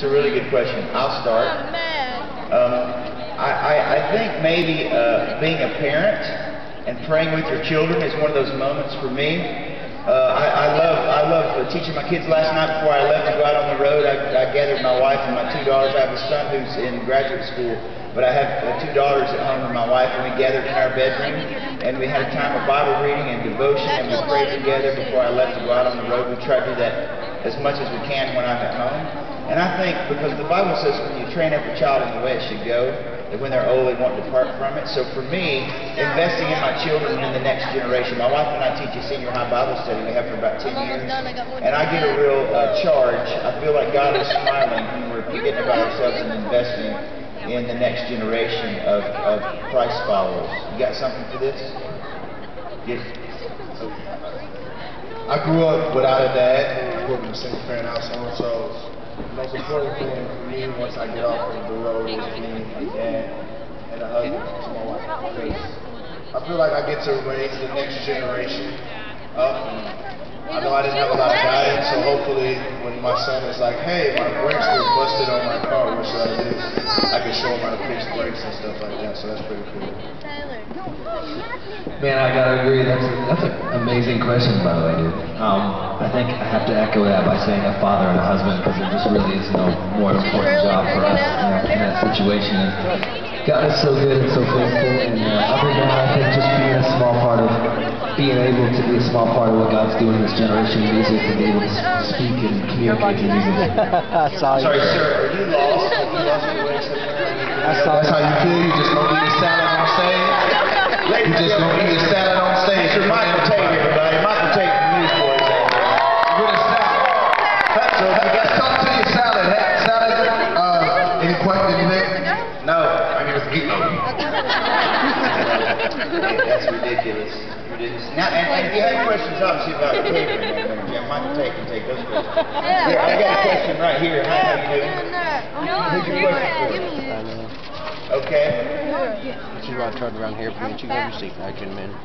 It's a really good question. I'll start. Um, I, I, I think maybe uh, being a parent and praying with your children is one of those moments for me. Uh, I, I love I love uh, teaching my kids. Last night before I left to go out on the road, I, I gathered my wife and my two daughters. I have a son who's in graduate school, but I have uh, two daughters at home with my wife, and we gathered in our bedroom and we had a time of Bible reading and devotion, and we prayed together before I left to go out on the road. We try to do that as much as we can when I'm at home. And I think because the Bible says when you train up a child in the way it should go, that when they're old they won't depart from it. So for me, investing in my children and in the next generation, my wife and I teach a senior high Bible study we have for about 10 years, and I get a real uh, charge. I feel like God is smiling when we're forgetting about ourselves and investing in the next generation of, of Christ followers. You got something for this? Yes. I grew up without a dad. I grew up in a single parent household, so the most important thing for me once I get off of the road is being a dad and a husband to my wife. I feel like I get to raise the next generation up. I know I didn't have a lot of guidance, so hopefully when my son is like, hey, my brakes were busted on my car, what should I do? I can show him how to fix brakes and stuff like that, so that's pretty cool. Man, I gotta agree. That's that's an amazing question, by the way, dude. Um, I think I have to echo that by saying a father and a husband because there just really is no more important job for us in that, in that situation. God is so good and so faithful. And uh, than that, being able to be a small part of what God's doing in this generation of music and be able to speak and communicate through music. Sorry, sir, are you lost? Have you lost your way somewhere? That's how you feel. You just gonna eat a salad on stage. You just gonna eat a salad on stage. Mr. Michael Tait, everybody. Michael Tait from Newsboys. With a salad. So if you guys talk to your salad, hey, salad. Uh, any questions, Nick? No. I mean, it's geek. Hey, that's ridiculous. ridiculous. Now, and, and if you have questions, obviously, about the catering, over there, Jim, Michael Tait can take those questions. Here, I got a question right here. Hi, how you doing? Who's your question for? Okay. This is why I turned around here for me. You have your seat back in a minute.